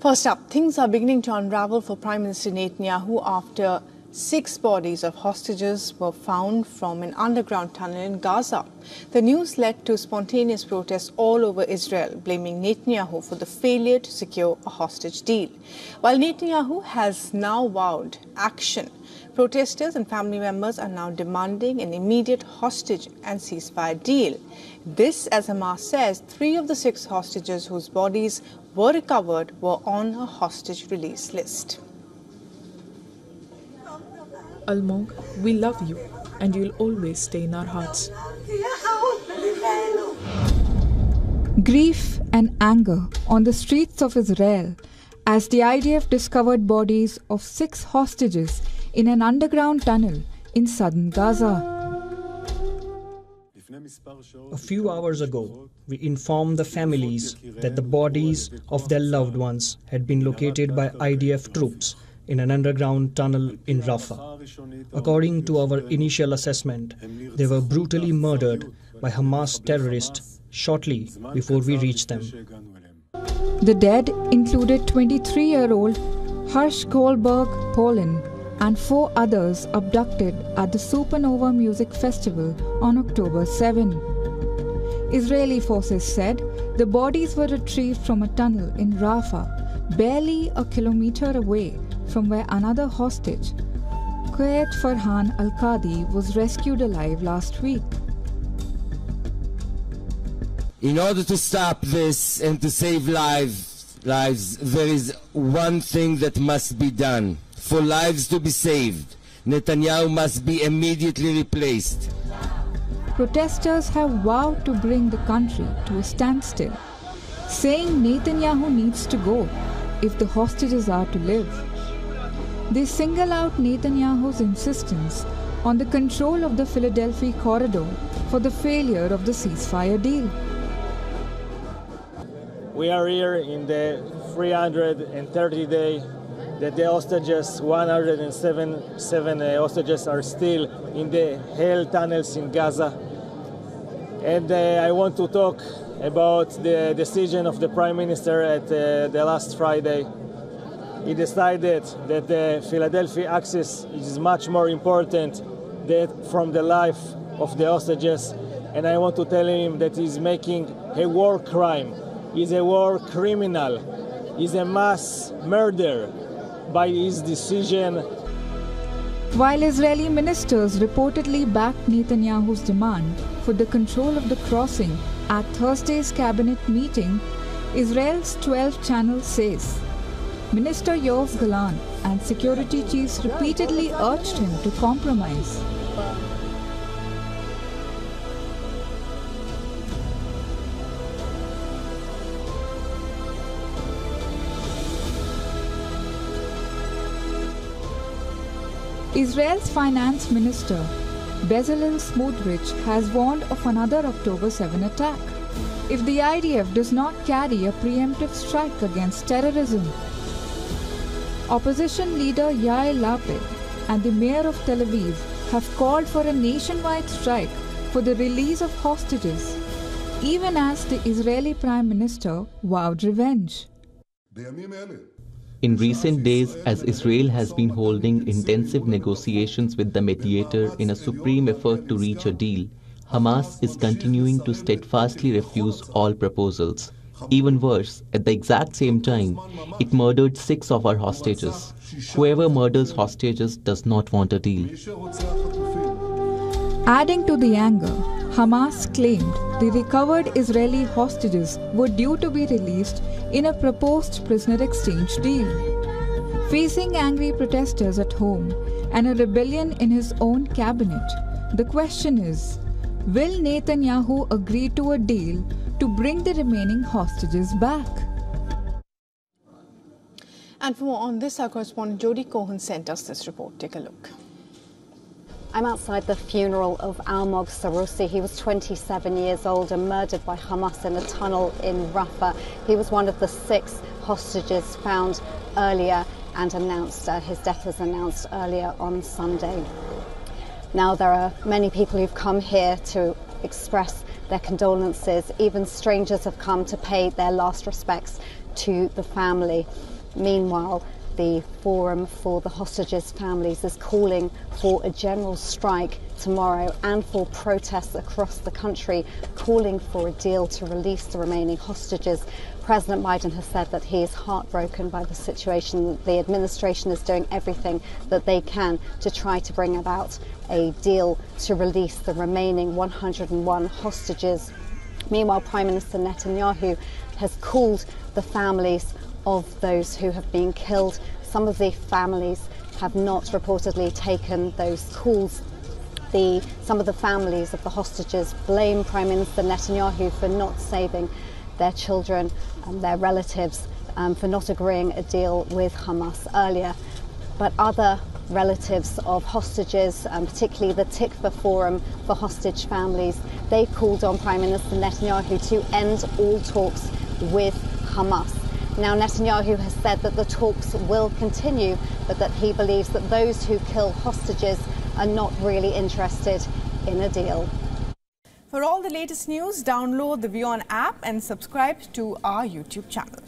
First up, things are beginning to unravel for Prime Minister Netanyahu after six bodies of hostages were found from an underground tunnel in Gaza. The news led to spontaneous protests all over Israel, blaming Netanyahu for the failure to secure a hostage deal. While Netanyahu has now vowed action, protesters and family members are now demanding an immediate hostage and ceasefire deal. This, as Hamas says, three of the six hostages whose bodies were recovered were on a hostage release list. Almog, we love you and you'll always stay in our hearts. Grief and anger on the streets of Israel as the IDF discovered bodies of six hostages in an underground tunnel in southern Gaza. A few hours ago, we informed the families that the bodies of their loved ones had been located by IDF troops in an underground tunnel in Rafah. According to our initial assessment, they were brutally murdered by Hamas terrorists shortly before we reached them. The dead included 23 year old Hersh Goldberg Polin and four others abducted at the Supernova Music Festival on October 7. Israeli forces said the bodies were retrieved from a tunnel in Rafah, barely a kilometer away from where another hostage, Qaid Farhan Al Qadi, was rescued alive last week. In order to stop this and to save lives, lives, there is one thing that must be done. For lives to be saved, Netanyahu must be immediately replaced. Protesters have vowed to bring the country to a standstill, saying Netanyahu needs to go if the hostages are to live. They single out Netanyahu's insistence on the control of the Philadelphia corridor for the failure of the ceasefire deal. We are here in the 330 day that the hostages, 107 seven, uh, hostages, are still in the hell tunnels in Gaza. And uh, I want to talk about the decision of the Prime Minister at uh, the last Friday. He decided that the Philadelphia axis is much more important than from the life of the hostages. And I want to tell him that he's making a war crime. He's a war criminal. He's a mass murder by his decision. While Israeli ministers reportedly backed Netanyahu's demand for the control of the crossing at Thursday's cabinet meeting, Israel's 12 channel says Minister Yoav Gallant and security chiefs repeatedly urged him to compromise. Israel's finance minister Bezalel Smotrich has warned of another October 7 attack if the IDF does not carry a preemptive strike against terrorism. Opposition leader Yair Lapid and the mayor of Tel Aviv have called for a nationwide strike for the release of hostages, even as the Israeli prime minister vowed revenge. In recent days, as Israel has been holding intensive negotiations with the mediator in a supreme effort to reach a deal, Hamas is continuing to steadfastly refuse all proposals. Even worse, at the exact same time, it murdered six of our hostages. Whoever murders hostages does not want a deal. Adding to the anger, Hamas claimed the recovered Israeli hostages were due to be released in a proposed prisoner exchange deal. Facing angry protesters at home and a rebellion in his own cabinet, the question is Will Netanyahu agree to a deal to bring the remaining hostages back? And for more on this, our correspondent Jody Cohen sent us this report. Take a look. I'm outside the funeral of Almog Sarusi. He was 27 years old and murdered by Hamas in a tunnel in Rafah. He was one of the six hostages found earlier and announced, uh, his death was announced earlier on Sunday. Now there are many people who've come here to express their condolences. Even strangers have come to pay their last respects to the family. Meanwhile, the Forum for the Hostages Families is calling for a general strike tomorrow and for protests across the country, calling for a deal to release the remaining hostages. President Biden has said that he is heartbroken by the situation. The administration is doing everything that they can to try to bring about a deal to release the remaining 101 hostages. Meanwhile, Prime Minister Netanyahu has called the families of those who have been killed. Some of the families have not reportedly taken those calls. The, some of the families of the hostages blame Prime Minister Netanyahu for not saving their children and their relatives um, for not agreeing a deal with Hamas earlier. But other relatives of hostages, um, particularly the Tikva Forum for Hostage Families, they called on Prime Minister Netanyahu to end all talks with Hamas. Now, Netanyahu has said that the talks will continue, but that he believes that those who kill hostages are not really interested in a deal. For all the latest news, download the WION app and subscribe to our YouTube channel.